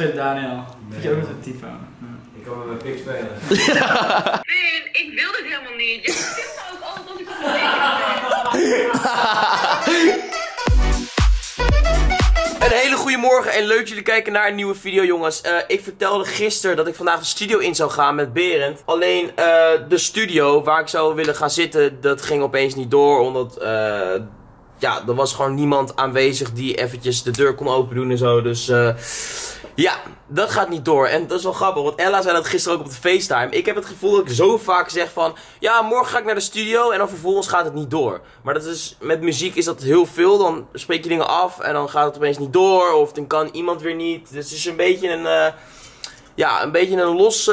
spelen, Daniel. Vind je ook een type? Ja. Ik kan met mijn pik spelen. Nee, ik wil dit helemaal niet. Je ook altijd als ik op mijn ben. Een hele goede morgen en leuk dat jullie kijken naar een nieuwe video jongens. Eh, ik vertelde gisteren dat ik vandaag de studio in zou gaan met Berend. Alleen eh, de studio waar ik zou willen gaan zitten, dat ging opeens niet door. Omdat eh, ja, er was gewoon niemand aanwezig die eventjes de deur kon open doen en zo. Dus eh, ja, dat gaat niet door. En dat is wel grappig, want Ella zei dat gisteren ook op de FaceTime. Ik heb het gevoel dat ik zo vaak zeg van... Ja, morgen ga ik naar de studio en dan vervolgens gaat het niet door. Maar dat is, met muziek is dat heel veel. Dan spreek je dingen af en dan gaat het opeens niet door. Of dan kan iemand weer niet. Dus het is een beetje een... eh, ja, een beetje een losse,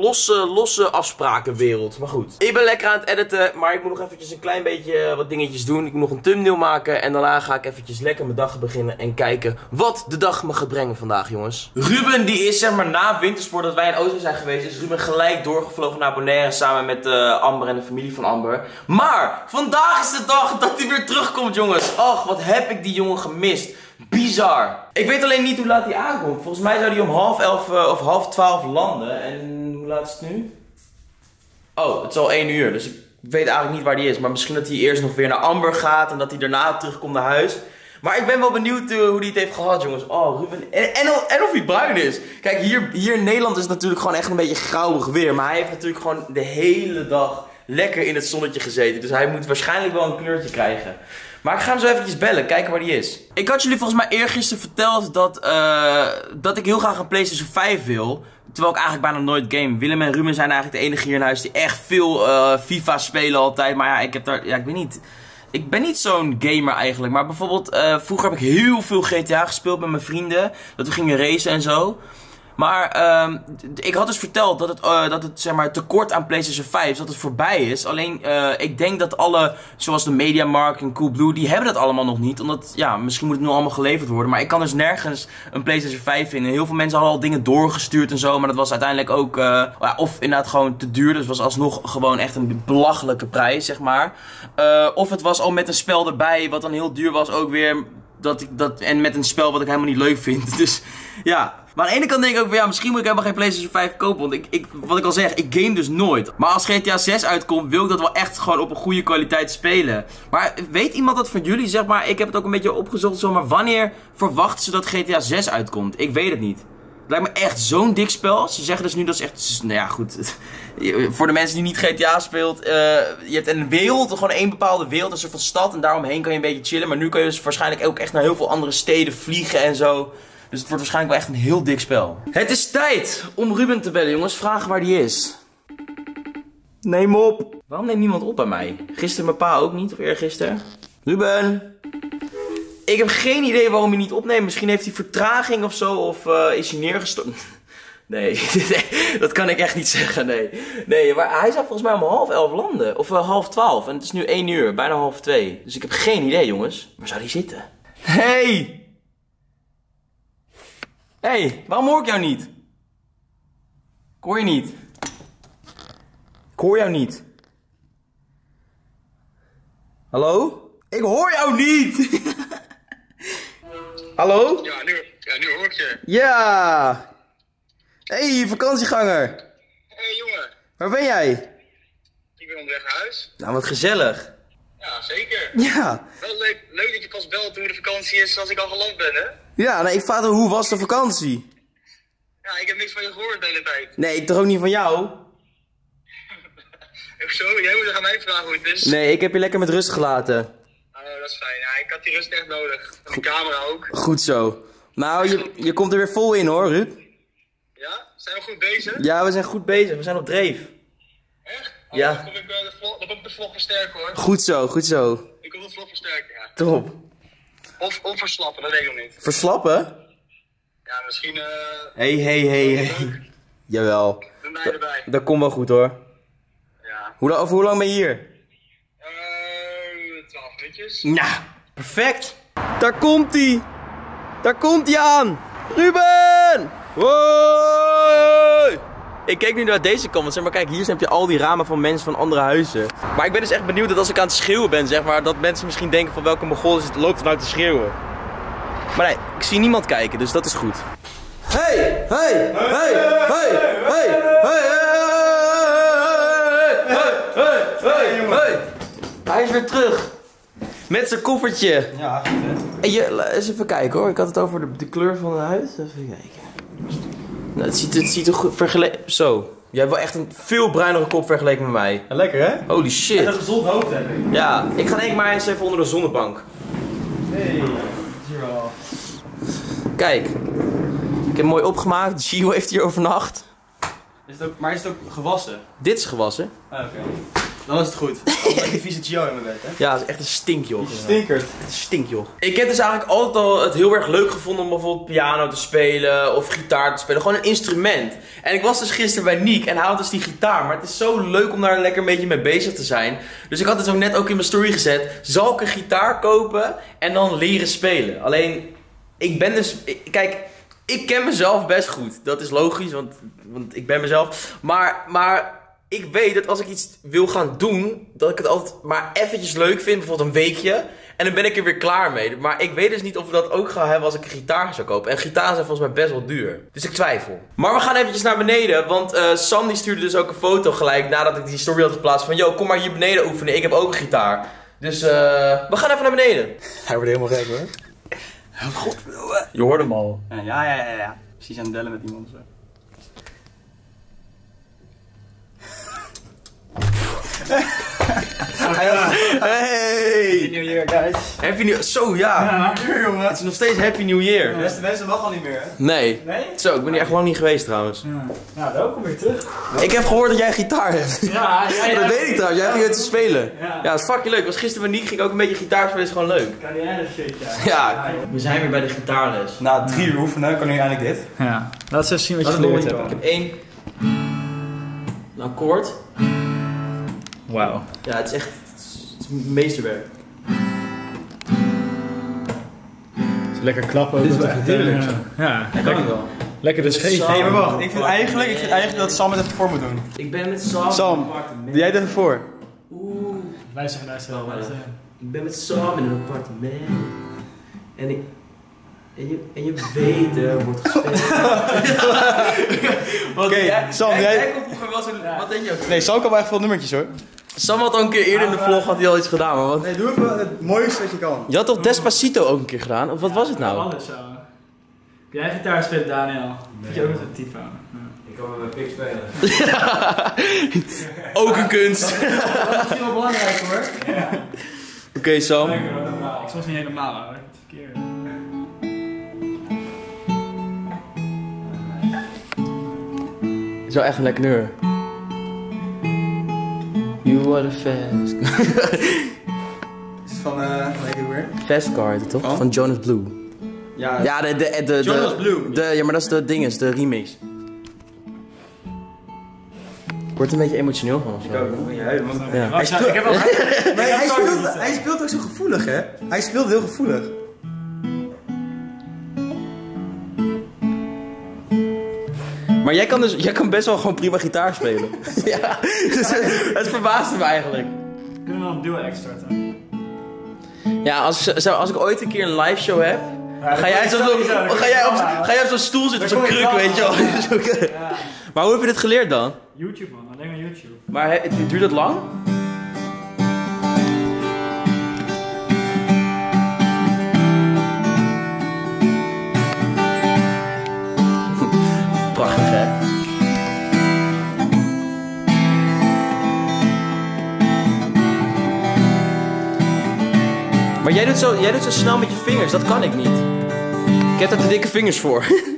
losse, losse afsprakenwereld. Maar goed. Ik ben lekker aan het editen, maar ik moet nog eventjes een klein beetje eh, wat dingetjes doen. Ik moet nog een thumbnail maken en daarna ga ik eventjes lekker mijn dag beginnen en kijken wat de dag me gaat brengen vandaag, jongens. Ruben, die is zeg maar na wintersport dat wij in Oosten zijn geweest, is Ruben gelijk doorgevlogen naar Bonaire samen met eh, Amber en de familie van Amber. Maar vandaag is de dag dat hij weer terugkomt, jongens. Ach, wat heb ik die jongen gemist. Bizar. Ik weet alleen niet hoe laat hij aankomt. Volgens mij zou hij om half elf eh, of half twaalf landen. En hoe laat is het nu? Oh, het is al één uur. Dus ik weet eigenlijk niet waar hij is. Maar misschien dat hij eerst nog weer naar Amber gaat. En dat hij daarna terugkomt naar huis. Maar ik ben wel benieuwd eh, hoe hij het heeft gehad, jongens. Oh, Ruben. En, en, en of hij bruin is. Kijk, hier, hier in Nederland is het natuurlijk gewoon echt een beetje grauwig weer. Maar hij heeft natuurlijk gewoon de hele dag lekker in het zonnetje gezeten. Dus hij moet waarschijnlijk wel een kleurtje krijgen. Maar ik ga hem zo eventjes bellen, kijken waar die is. Ik had jullie volgens mij eergisteren verteld dat, eh, dat ik heel graag een PlayStation 5 wil. Terwijl ik eigenlijk bijna nooit game. Willem en Ruben zijn eigenlijk de enige hier in huis die echt veel eh, FIFA spelen altijd. Maar ja, ik heb daar, ja, ik weet niet. Ik ben niet zo'n gamer eigenlijk. Maar bijvoorbeeld, eh, vroeger heb ik heel veel GTA gespeeld met mijn vrienden. Dat we gingen racen en zo. Maar d- ik had dus verteld dat het, eh, dat het zeg maar, tekort aan PlayStation 5 dat het voorbij is. Alleen eh, ik denk dat alle, zoals de Mediamarkt en Coolblue, die hebben dat allemaal nog niet. Omdat, ja, misschien moet het nu allemaal geleverd worden. Maar ik kan dus nergens een PlayStation 5 vinden. Heel veel mensen hadden al dingen doorgestuurd en zo. Maar dat was uiteindelijk ook, ja, of inderdaad gewoon te duur. Dus was alsnog gewoon echt een belachelijke prijs, zeg maar. Of het was al met een spel erbij, wat dan heel duur was ook weer. Dat ik dat, en met een spel wat ik helemaal niet leuk vind. Dus ja. Maar aan de ene kant denk ik ook van ja, misschien moet ik helemaal geen PlayStation 5 kopen. Want ik, ik, wat ik al zeg, ik game dus nooit. Maar als GTA 6 uitkomt, wil ik dat wel echt gewoon op een goede kwaliteit spelen. Maar weet iemand dat van jullie, zeg maar, ik heb het ook een beetje opgezocht, zo, maar wanneer verwachten ze dat GTA 6 uitkomt? Ik weet het niet. Het lijkt me echt zo'n dik spel. Ze zeggen dus nu dat is echt. Nou ja, goed. Voor de mensen die niet GTA speelt. eh, je hebt een wereld, gewoon één bepaalde wereld, een soort van stad. En daaromheen kan je een beetje chillen. Maar nu kan je dus waarschijnlijk ook echt naar heel veel andere steden vliegen en zo. Dus het wordt waarschijnlijk wel echt een heel dik spel. Het is tijd om Ruben te bellen, jongens. Vragen waar die is. Neem op. Waarom neemt niemand op bij mij? Gisteren mijn pa ook niet, of eergisteren? Ruben! Ik heb geen idee waarom hij niet opneemt. Misschien heeft hij vertraging of zo, of eh, is hij neergestort. Nee, dat kan ik echt niet zeggen, nee. Nee, maar hij zou volgens mij om half elf landen. Of eh, half twaalf. En het is nu één uur, bijna half twee. Dus ik heb geen idee, jongens. Waar zou hij zitten? Hey! Hey, waarom hoor ik jou niet? Ik hoor je niet. Ik hoor jou niet. Hallo? Ik hoor jou niet! Hallo? Ja, nu, ja, nu hoor ik je. Ja! Hey, vakantieganger! Hé hey, jongen, Waar ben jij? ik ben onderweg naar huis. Nou, wat gezellig. Ja, zeker. Ja, Wel leuk, leuk dat je pas belt hoe de vakantie is als ik al geland ben, hè? Ja, nee, ik vraag er, hoe was de vakantie? Ja, ik heb niks van je gehoord de hele tijd. Nee, ik toch ook niet van jou? Hoezo? Jij moet aan mij vragen hoe het is. Nee, ik heb je lekker met rust gelaten. Oh, dat is fijn. Ja, ik had die rust echt nodig. En de camera ook. Goed zo. Nou, je, je komt er weer vol in hoor, Ruud. Ja? Zijn we goed bezig? Ja, we zijn goed bezig. We zijn op dreef. Echt? Oh, Ja. Dan kom ik eh, de vlog, dan kom ik de vlog versterken hoor. Goed zo, goed zo. Ik kom de vlog versterken, ja. Top. Of, of verslappen, dat weet ik nog niet. Verslappen? Ja, misschien eh Hey, hey, hey, hey. Jawel. wij erbij. Dat komt wel goed hoor. Ja. Hoe, over hoe lang ben je hier? Eh, 12 minuutjes. Nou, perfect. Daar komt hij. Daar komt hij aan. Ruben! Hoi! Ik keek nu naar deze kant, want zeg maar, kijk, hier heb je al die ramen van mensen van andere huizen. Maar ik ben dus echt benieuwd dat als ik aan het schreeuwen ben, zeg maar, dat mensen misschien denken van welke mogol is het, loopt er nou te schreeuwen. Maar nee, ik zie niemand kijken, dus dat is goed. Hey, hey, hey, hey, hey, hey, hey, hey, hey. Hij is weer terug. Met zijn koffertje. Ja, goed hè. En je, la- eens even kijken hoor. Ik had het over de, de kleur van de huid. Even kijken. Nou, het ziet, het ziet er goed vergeleken. Zo. Jij hebt wel echt een veel bruinere kop vergeleken met mij. Ja, lekker hè? Holy En shit. een gezond hoofd heb ik. Ja, ik ga denk ik maar eens even onder de zonnebank. Hey, hier wel. Kijk. Ik heb hem mooi opgemaakt. Gio heeft hier overnacht. Is het ook, maar is het ook gewassen? Dit is gewassen. Ah, oké. Dan is het goed. Die vieze Gio in mijn bed hè. Ja, het is echt een stinkjoch. Stinkert. Het is stinkjoch. Ik heb dus eigenlijk altijd al het heel erg leuk gevonden om bijvoorbeeld piano te spelen of gitaar te spelen. Gewoon een instrument. En ik was dus gisteren bij Niek en hij had dus die gitaar. Maar het is zo leuk om daar lekker een beetje mee bezig te zijn. Dus ik had het ook net ook in mijn story gezet. Zal ik een gitaar kopen en dan leren spelen? Alleen, ik ben dus... kijk, ik ken mezelf best goed. Dat is logisch, want, want ik ben mezelf. Maar, maar ik weet dat als ik iets wil gaan doen, dat ik het altijd maar eventjes leuk vind. Bijvoorbeeld een weekje. En dan ben ik er weer klaar mee. Maar ik weet dus niet of ik dat ook ga hebben als ik een gitaar zou kopen. En gitaar zijn volgens mij best wel duur. Dus ik twijfel. Maar we gaan eventjes naar beneden. Want eh Sam die stuurde dus ook een foto gelijk nadat ik die story had geplaatst. Van, yo, kom maar hier beneden oefenen. Ik heb ook een gitaar. Dus eh we gaan even naar beneden. Hij wordt helemaal gek hoor. Je hoorde hem al. Ja, ja, ja, ja. ja. Precies aan het bellen met iemand zo. Hey! New Year guys. Happy New Zo, ja. Ja, jongen. Het is nog steeds Happy New Year. De beste mensen mag al niet meer hè. Nee. Nee? Zo, ik ben hier echt lang niet geweest trouwens. Ja. Nou, welkom weer terug. Ik heb gehoord dat jij gitaar hebt. Ja, ja, dat weet ik trouwens. Jij ging het te spelen. Ja. Ja, dat is fucking leuk. Was gisteren met Niek ging ik ook een beetje gitaar spelen. is gewoon leuk. Carrière shit, ja. Ja, we zijn weer bij de gitaarles. Na drie uur oefenen kan nu eindelijk dit. Ja. Laat eens even zien wat je geleerd hebt. Ik heb één een akkoord. Wauw. Ja, het is echt het is, het is meesterwerk. Lekker klappen. Dit is ook wel echt heerlijk gitaar. Ja, Dat kan lekker, ik wel. lekker de scheef. Nee, maar wacht. Ik vind eigenlijk, ik vind eigenlijk dat Sam het even voor moet doen. Ik ben met Sam. Sam, in een appartement. Doe jij het even voor? Oeh. Luister, luister, Oh, luister. Ik ben met Sam in een appartement. En ik. En je, en je weet er wordt gespeeld. Oké, Sam, jij... jij- jij kon vroeger wel zo'n... Wat deed je ook? Nee, Sam kan wel echt veel nummertjes hoor. Sam had al een keer eerder in de vlog had hij al iets gedaan, maar wat... Nee, doe even het mooiste wat je kan. Je had toch Despacito ook een keer gedaan? Of wat was het nou? Alles zo. Heb jij gitaar spelen, Daniel? Vind je ook met een typo? Ik kan met mijn pik spelen. Ook een kunst. Dat is wel belangrijk hoor. Oké Sam. Lekker hoor, normaal. Ik was niet helemaal hoor. Het is wel echt een lekker nummer. You are the fast. Is van, eh, hoe heet die weer? fast car heet het toch? Oh. Van Jonas Blue. Ja, Ja, de, de, de, de, Jonas Blue. De, ja, maar dat is de dinges, de remix. Ik word er een beetje emotioneel van. Ik ook. Ja, speelt, hij speelt ook zo gevoelig hè? Hij speelt heel gevoelig. Maar jij kan dus jij kan best wel gewoon prima gitaar spelen. ja, dus het, het verbaasde me eigenlijk. Kunnen we wel een duo starten? Ja, als, als ik ooit een keer een live show heb, Ja, ga jij, zo, dat zo- sowieso, dat ga jij, op, kan wel. ga jij op zo'n stoel zitten, Dan zo'n kruk, weet je wel. Ja. maar hoe heb je dit geleerd dan? YouTube man, alleen maar YouTube. Maar he- duurt dat lang? Jij doet, zo, jij doet zo snel met je vingers, dat kan ik niet. Ik heb daar te dikke vingers voor.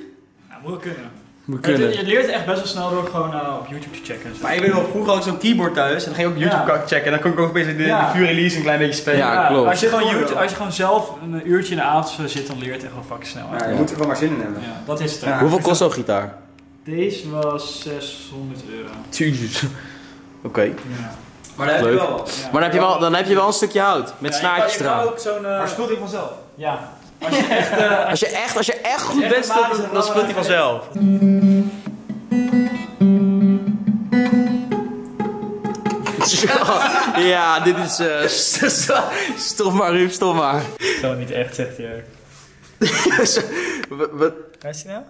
Ja, moet wel kunnen. Moet kunnen. Je, je leert echt best wel snel door gewoon eh, op YouTube te checken. en zo. Maar ik weet wel, vroeger had ik zo'n keyboard thuis en dan ging ik op YouTube Ja. checken en dan kon ik ook opeens de, Ja. de Fury Release een klein beetje spelen. Ja, klopt. Als je, gewoon YouTube, als je gewoon zelf een uurtje in de avond zo zit, dan leert het echt wel fucking snel. Ja, je moet er gewoon maar zin in hebben. dat is het. Ja. ook. Hoeveel kost zo'n gitaar? Deze was 600 euro. Jezus. Oké. Ja. Maar daar heb je wel. Ja. Maar dan heb, je wel, dan heb je wel een stukje hout. Met Ja, snaartjes eraan. ook zo'n... eh, Maar speelt hij vanzelf? ja. Als je echt... eh, Als je echt, als je echt goed bent, dan, dan dan speelt hij vanzelf. ja, dit is... eh, st- stop maar, Ruud, stop maar. Zo niet echt, zegt hij ook. Wat- wat- Waar is hij nou?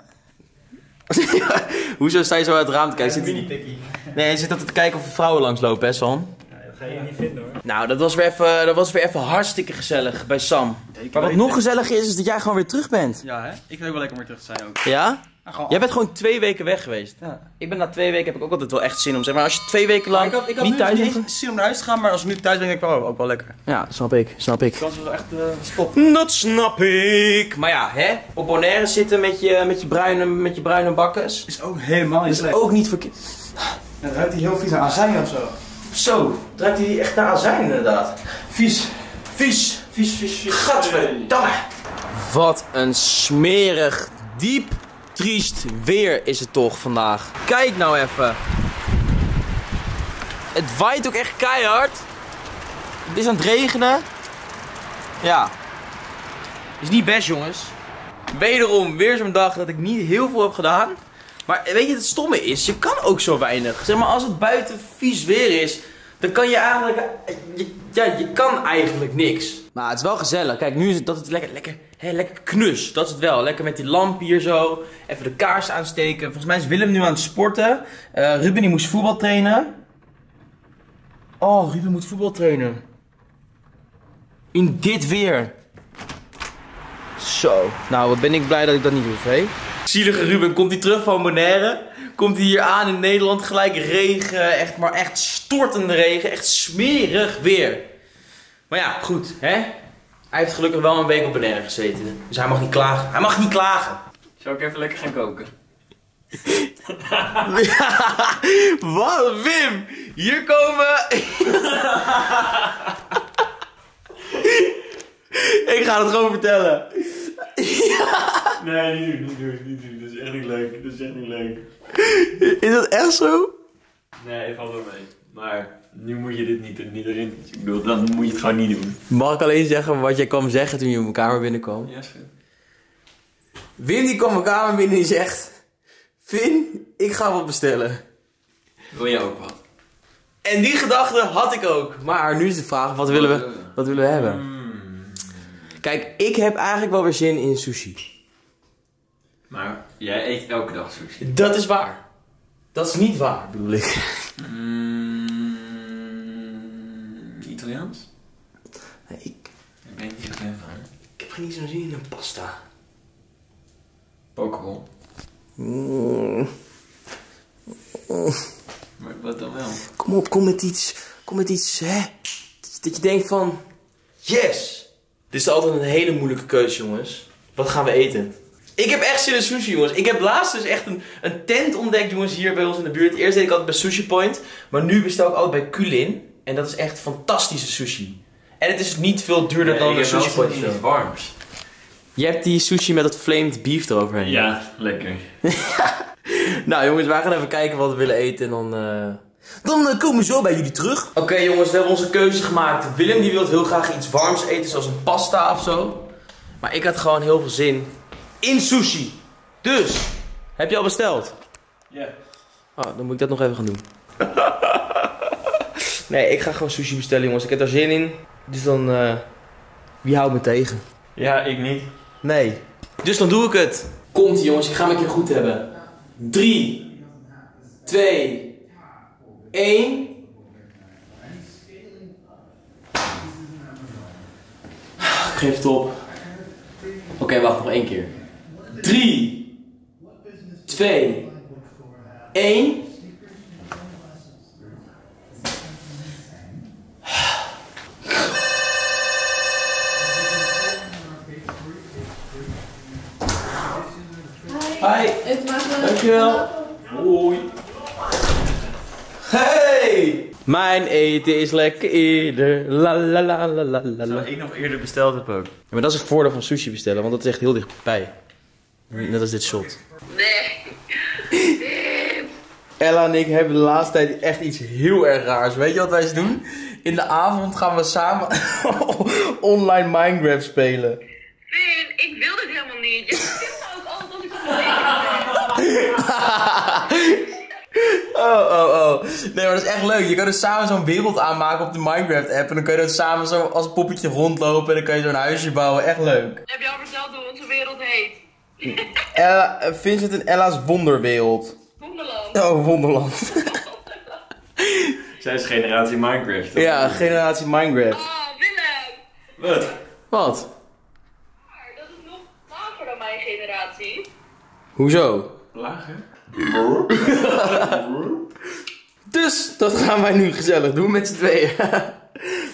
Hoezo sta je zo uit het raam te kijken? Zit. Nee, je zit altijd te kijken of er vrouwen langslopen, hè Sam? Dat ga je niet vinden hoor. Nou, dat was weer even, dat was weer even hartstikke gezellig bij Sam. Maar wat nog gezelliger is, is dat jij gewoon weer terug bent. Ja, hè? Ik vind het ook wel lekker om weer terug te zijn ook. Ja? Jij bent gewoon twee weken weg geweest. Ja. Ik ben na twee weken heb ik ook altijd wel echt zin om zeg maar als je twee weken lang ik had, ik had niet thuis niet bent. eens zin om naar huis te gaan, maar als ik nu thuis ben, denk ik wel ook wel lekker. Ja, snap ik, snap ik. Dat is wel echt uh, stop. Dat snap ik. Maar ja, hè? Op Bonaire zitten met je, met je, bruine, met je bruine bakkes. Is ook helemaal niet is ook niet verkeerd. Het ruikt hier heel vies aan azijn of zo. Zo, ruikt hij echt naar azijn inderdaad. Vies. Vies, vies, vies, vies. Gadverdamme. Wat een smerig, diep, triest weer is het toch vandaag. Kijk nou even. Het waait ook echt keihard. Het is aan het regenen. Ja. Is niet best jongens. Wederom weer zo'n dag dat ik niet heel veel heb gedaan. Maar weet je, het stomme is, je kan ook zo weinig. Zeg maar, als het buiten vies weer is, dan kan je eigenlijk... ja, je kan eigenlijk niks. Maar het is wel gezellig. Kijk, nu is het dat het lekker, lekker, hè, lekker knus. Dat is het wel. Lekker met die lamp hier zo. Even de kaars aansteken. Volgens mij is Willem nu aan het sporten. Eh, Ruben die moest voetbal trainen. Oh, Ruben moet voetbal trainen. In dit weer. Zo. Nou, wat ben ik blij dat ik dat niet hoef, hé. Zielige Ruben, komt hij terug van Bonaire? Komt hij hier aan in Nederland, gelijk regen, echt, maar echt stortende regen, echt smerig weer. Maar ja, goed, hè? Hij heeft gelukkig wel een week op Bonaire gezeten, dus hij mag niet klagen. Hij mag niet klagen. Zou ik even lekker gaan koken? Wat, Wim? Hier komen... ik ga het gewoon vertellen. Nee, niet doen, niet doen, niet doen. Dat is echt niet leuk. Dat is echt niet leuk. Is dat echt zo? Nee, valt wel mee. Maar nu moet je dit niet, niet erin. Dus ik bedoel, dan moet je het gewoon niet doen. Mag ik alleen zeggen wat jij kwam zeggen toen je op mijn kamer binnenkwam? Ja, schat. Wim die kwam mijn kamer binnen en die zegt... Vin, ik ga wat bestellen. Wil jij ook wat? En die gedachte had ik ook. Maar nu is de vraag, wat willen we, wat willen we hebben? Kijk, ik heb eigenlijk wel weer zin in sushi. Maar jij eet elke dag sushi. Dat is waar. Dat is niet waar, bedoel ik. Mm, Italiaans? Ik, Ik ben niet echt fan van. ik heb geen zo'n zin in een pasta. Pokeball. Mm, Maar wat dan wel? kom op, kom met iets, kom met iets, hè. Dat je denkt van, yes. Dit is altijd een hele moeilijke keuze, jongens. Wat gaan we eten? Ik heb echt zin in sushi, jongens. Ik heb laatst dus echt een, een tent ontdekt, jongens, hier bij ons in de buurt. Eerst deed ik altijd bij Sushi Point. Maar nu bestel ik altijd bij Kulin. En dat is echt fantastische sushi. En het is niet veel duurder dan de Sushi Point. iets warms. Je hebt die sushi met het flamed beef eroverheen. Ja, lekker. Nou jongens, wij gaan even kijken wat we willen eten en dan... eh, Dan eh, komen we zo bij jullie terug. Oké jongens, we hebben onze keuze gemaakt. Willem die wil heel graag iets warms eten, zoals een pasta of zo. Maar ik had gewoon heel veel zin in sushi. Dus, heb je al besteld? Ja. Oh, dan moet ik dat nog even gaan doen. nee, ik ga gewoon sushi bestellen jongens. Ik heb daar zin in. Dus dan, eh, wie houdt me tegen? Ja, ik niet. Nee. Dus dan doe ik het. Komt jongens, ik ga hem een keer goed hebben. 3, 2, 1. Ik geef het op. Oké, wacht nog één keer. 3, 2, 1. Hi. Dankjewel. Hoi. Hey! Mijn eten is lekker eerder. La la la la la la la. ik nog eerder besteld heb ook. Ja, maar dat is het voordeel van sushi bestellen, want dat is echt heel dichtbij. Net als dit shot. Nee. Ella en ik hebben de laatste tijd echt iets heel erg raars. Weet je wat wij eens doen? In de avond gaan we samen online Minecraft spelen. Vin, ik wil dit helemaal niet. Je ook altijd als ik ben. Oh, oh, oh. Nee, maar dat is echt leuk. Je kan dus samen zo'n wereld aanmaken op de Minecraft app. En dan kun je dat samen zo als poppetje rondlopen. En dan kun je zo'n huisje bouwen. Echt leuk. Heb je al verteld hoe onze wereld heet? Ella, eh, Vincent en Ella's Wonderwereld. Wonderland. Oh, Wonderland. Zij is generatie Minecraft. toch? ja, generatie Minecraft. Oh, Willem. Wat? Wat? Maar dat is nog lager dan mijn generatie. Hoezo? Lager? Dus, dat gaan wij nu gezellig doen met z'n tweeën.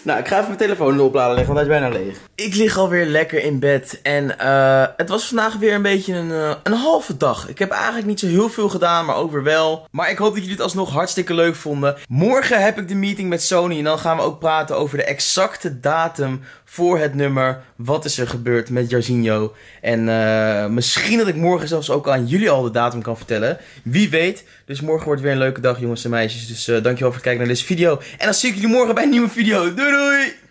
Nou, ik ga even mijn telefoon opladen leggen, want hij is bijna leeg. Ik lig alweer lekker in bed. En eh, het was vandaag weer een beetje een, eh, een halve dag. Ik heb eigenlijk niet zo heel veel gedaan, maar ook weer wel. Maar ik hoop dat jullie het alsnog hartstikke leuk vonden. Morgen heb ik de meeting met Sony. En dan gaan we ook praten over de exacte datum voor het nummer. Wat is er gebeurd met Jarzinho? En eh, misschien dat ik morgen zelfs ook aan jullie al de datum kan vertellen. Wie weet. Dus morgen wordt weer een leuke dag, jongens en meisjes. Dus dankjewel voor het kijken naar deze video. En dan zie ik jullie morgen bij een nieuwe video. Doei doei!